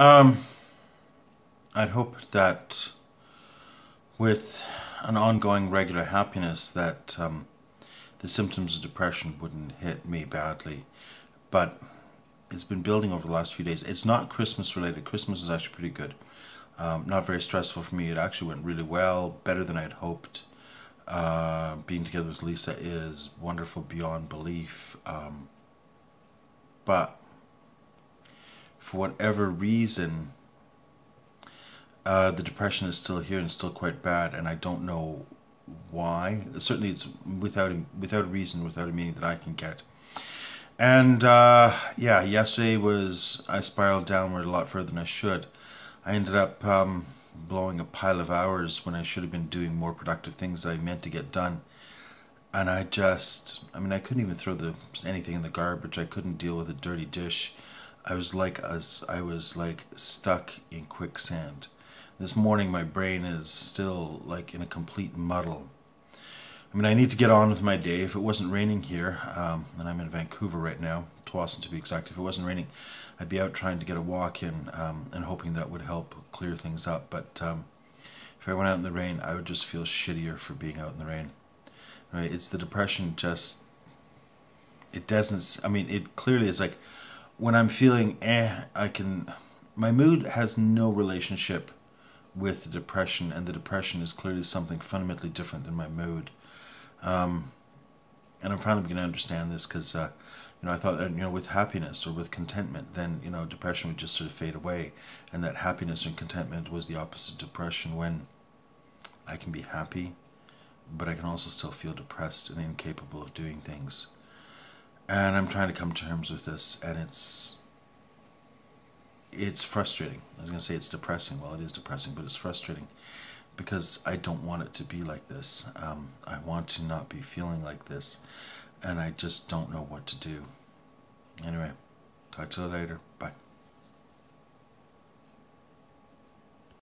Um, I'd hope that with an ongoing regular happiness that um, the symptoms of depression wouldn't hit me badly. But it's been building over the last few days. It's not Christmas related. Christmas was actually pretty good. Um, not very stressful for me. It actually went really well, better than I'd hoped. Uh, being together with Lisa is wonderful beyond belief. Um, but for whatever reason, uh, the depression is still here and still quite bad, and I don't know why. Certainly, it's without a, without a reason, without a meaning that I can get. And uh, yeah, yesterday was I spiraled downward a lot further than I should. I ended up um, blowing a pile of hours when I should have been doing more productive things that I meant to get done. And I just, I mean, I couldn't even throw the anything in the garbage. I couldn't deal with a dirty dish. I was like as I was like stuck in quicksand. This morning my brain is still like in a complete muddle. I mean, I need to get on with my day. If it wasn't raining here, um, and I'm in Vancouver right now, Tsawwassen to be exact, if it wasn't raining, I'd be out trying to get a walk in um, and hoping that would help clear things up. But um, if I went out in the rain, I would just feel shittier for being out in the rain. Right? It's the depression just, it doesn't, I mean, it clearly is like, when I'm feeling eh, I can, my mood has no relationship with the depression, and the depression is clearly something fundamentally different than my mood. Um, and I'm finally beginning to understand this because, uh, you know, I thought that, you know, with happiness or with contentment, then, you know, depression would just sort of fade away. And that happiness and contentment was the opposite depression when I can be happy, but I can also still feel depressed and incapable of doing things. And I'm trying to come to terms with this, and it's it's frustrating. I was going to say it's depressing. Well, it is depressing, but it's frustrating because I don't want it to be like this. Um, I want to not be feeling like this, and I just don't know what to do. Anyway, talk to you later. Bye.